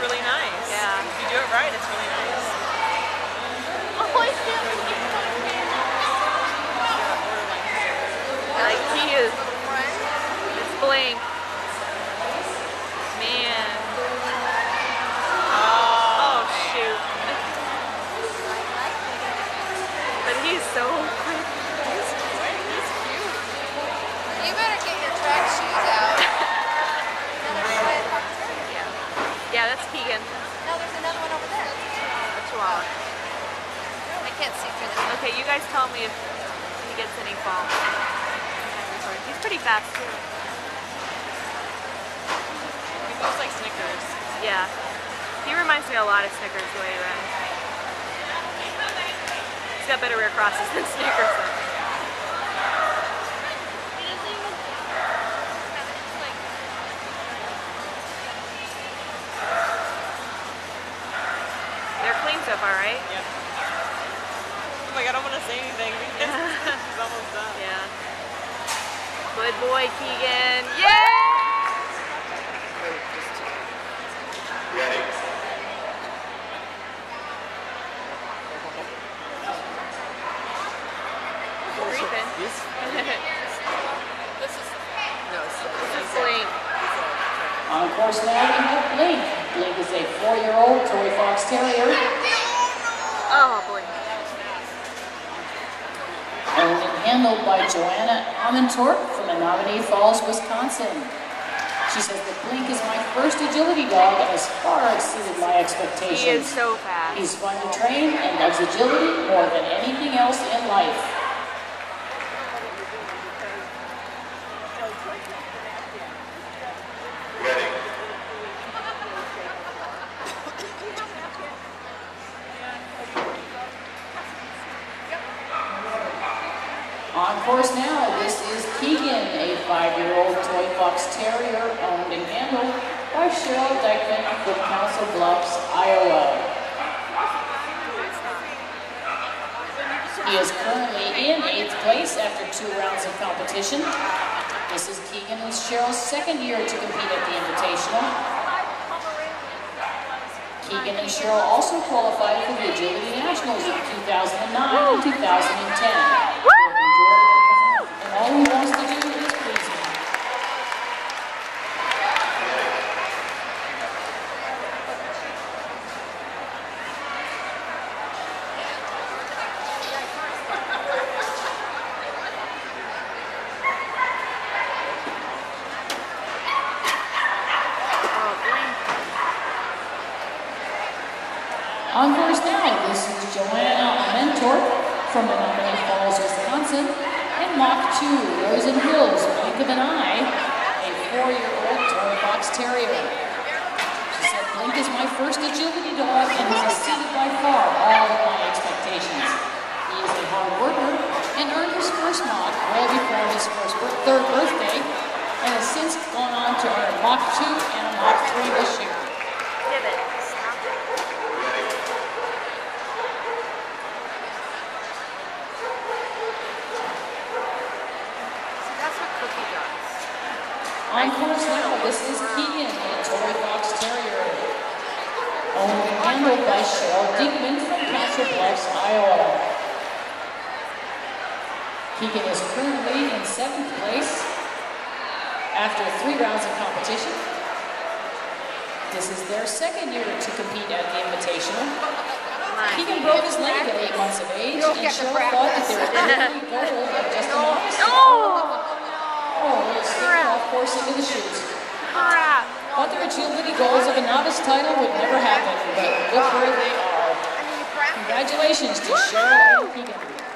really nice. Yeah. If you do it right, it's really nice. Can't see through this. Okay, you guys tell me if he gets any fall. He's pretty fast too. He moves like Snickers. Yeah. He reminds me a lot of Snickers the way he runs. He's got better rear crosses than Snickers though. They're clean so far, right? Yeah. Oh I'm like, I don't want to say anything because he's almost done. Yeah. Good boy, Keegan. Yeah! Creeping. He's This is no, it's This is Blink. On course now, we have Blink. Blink is a four-year-old Toy Fox Terrier, Oh, Blink. owned and handled by Johanna Amantorp from Menomonee Falls, Wisconsin. She says that Blink is my first agility dog and has far exceeded my expectations. He is so fast. He's fun to train and loves agility more than anything else in life. On course now, this is Keegan, a five-year-old toy fox terrier owned and handled by Cheryl Dykeman from Council Bluffs, Iowa. He is currently in eighth place after two rounds of competition. This is Keegan and Cheryl's second year to compete at the Invitational. Keegan and Cheryl also qualified for the Agility Nationals in 2009 and 2010. And all he wants to do is please me. Oh, Blink. On course now, this is Johanna Mentor from Menomonee Falls, Wisconsin, and Mach 2, Rosen Hills, blink of an eye, a four-year-old toy fox terrier. She said, Blink is my first agility dog and has exceeded by far all of my expectations. He is a hard worker and earned his first Mach well before his first third birthday, and has since gone on to earn a Mach 2 and a Mach 3 this year. On course now, this is Keegan, a Toy Fox Terrier. Owned and handled by Cheryl Diekman from Council Bluffs, Iowa. Keegan is currently in seventh place after three rounds of competition. This is their second year to compete at the Invitational. Keegan broke his leg at eight months of age, and Cheryl thought that they were definitely gold at just a novice. Oh! Oh, off course into the chute. Crap. Thought their agility goals of a novice title would never happen, but look where they are. Congratulations to Cheryl and Keegan.